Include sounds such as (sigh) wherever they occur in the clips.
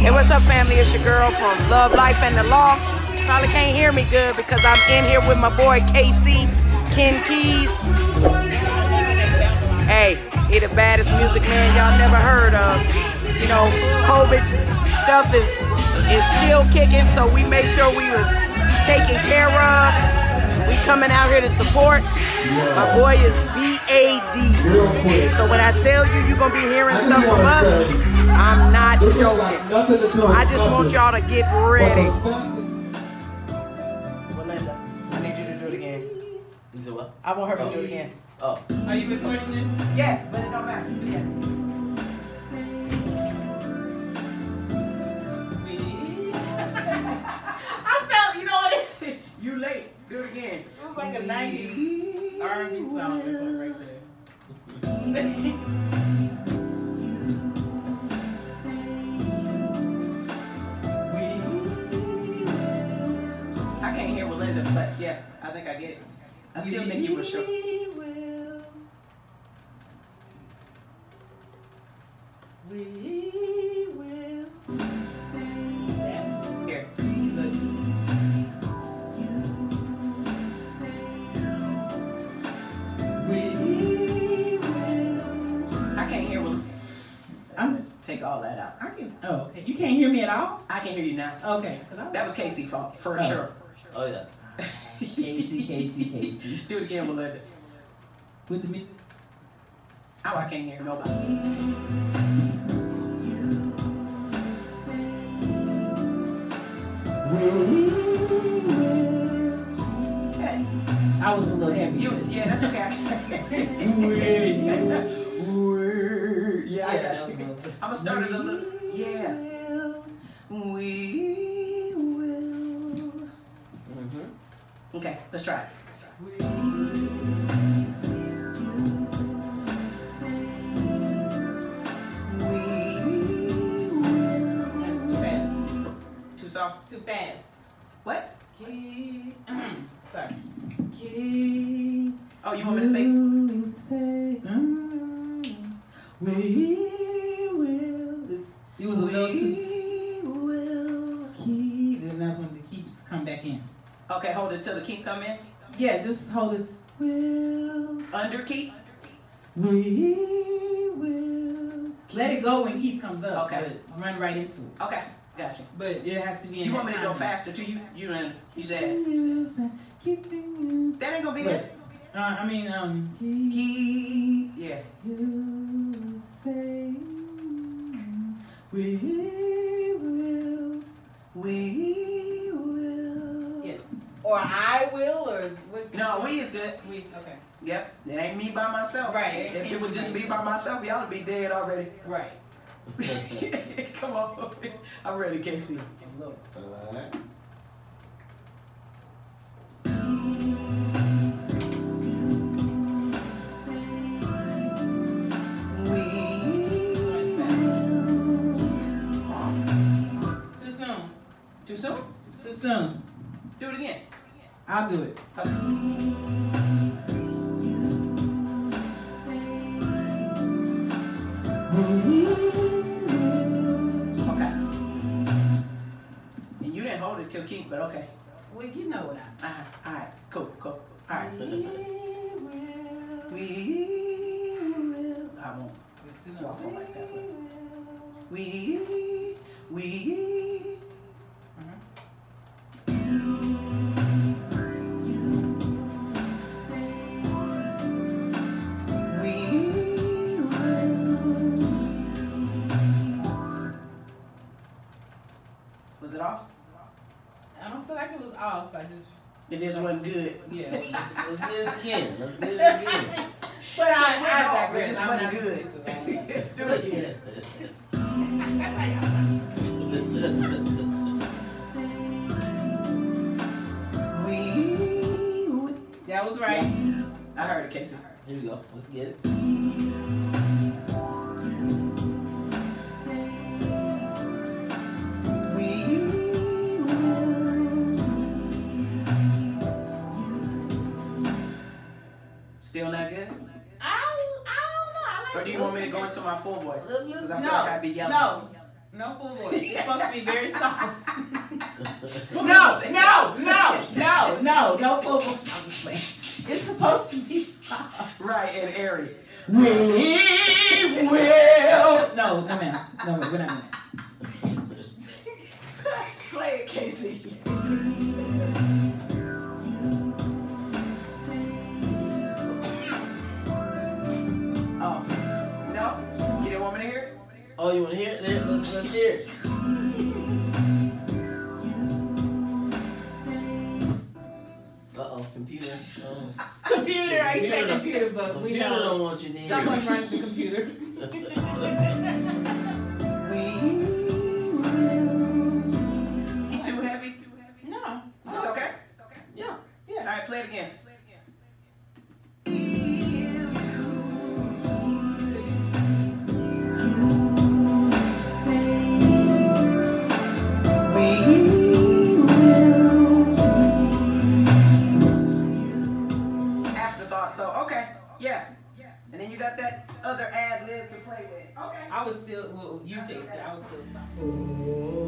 Hey, what's up, family? It's your girl from Love, Life, and the Law. Probably can't hear me good because I'm in here with my boy KC, Ken Keys. Hey, he the baddest music man y'all never heard of. You know, COVID stuff is is still kicking, so we make sure we was taken care of. We coming out here to support. My boy is BAD. So when I tell you you're gonna be hearing stuff from us, I'm not joking. So I just want y'all to get ready. I want her to oh. do it again. Oh. Are you recording this? Yes, but it don't matter. Yeah. (laughs) I felt, you know what? It (laughs) You late. Do it again. was like a 90s R&B song or something right there. (laughs) I still think you were sure. We will. We will. That. Here. We will. I can't hear Belinda. I'm, gonna Take all that out. I can. Oh, okay. You can't hear me at all? I can hear you now. Okay. That was KC fault, for Oh. sure. Oh yeah. KC, KC, KC. Do it again, Belinda. With the music. Oh, I can't hear nobody. I was a little heavy. you, yeah, that's okay. yeah, I got you. I'm gonna start it a little. Yeah. We let's try it. We will. That's too fast. Soft. Too fast. What? Keep, sorry. Keep Oh, you want me to say? you say, mm, we will. It's, it was a little too. We will. Keep, and that's when the keeps come back in. Okay, hold it till the key come in. Yeah, just hold it. Will, Under key. we will. Let it go when keep comes up. Okay. Run right into it. Okay, gotcha. But it has to be in You want me to go faster too? You you done- you said that ain't gonna be good. Uh, I mean, um, keep Key. Yeah. you say we will. We. Or I will, or is what? No, we is good. we. Okay. Yep. It ain't me by myself. Right. If it was just me by myself, y'all would be dead already. Right. (laughs) Come on. (laughs) I'm ready, KC. Look. Too soon. Too soon? Too soon. Do it again. I'll do it. Okay. And you didn't hold it till key, but okay. Well, you know what I. Uh-huh. All right. Cool. Cool. All right. We will. We will. I won't It's too walk long. like that. But we. We just. Wasn't good. Yeah. Let's (laughs) get it again. Let's get it again. (laughs) But I, I it digress. just wasn't good. gonna (laughs) say so. Do it again. We. That was right. I heard it, KC. Here we go. Let's get it. Or do you want me to go into my full voice? Let's Because listen. I feel No, like I'd be yelling. no, no full voice. It's supposed to be very (laughs) soft. no, no, no, no, no, no full voice. I'm just playing. It's supposed to be soft. Right, and airy. We will. No, no, ma'am. No, we're not doing Oh, you want to hear it? There, let's, let's hear it. Uh-oh, computer. Oh. Computer, I Computer. computer, but we Computer don't know. want you to Someone runs the computer. (laughs) I was still, well, you KC, I was still.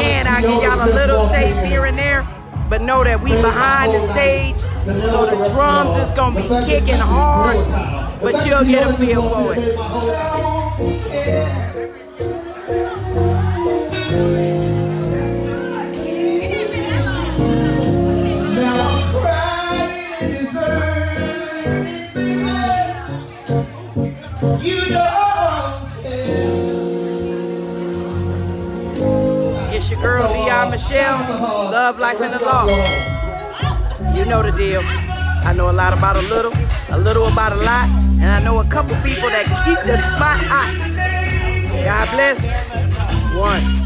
Can, I'll give y'all a little taste here and there. But know that we behind the stage, so the drums is gonna be kicking hard, but you'll get a feel for it. Girl, Leon oh. Michelle, Love, Life, and the Law. You know the deal. I know a lot about a little, a little about a lot, and I know a couple people that keep the spot hot. God bless. One.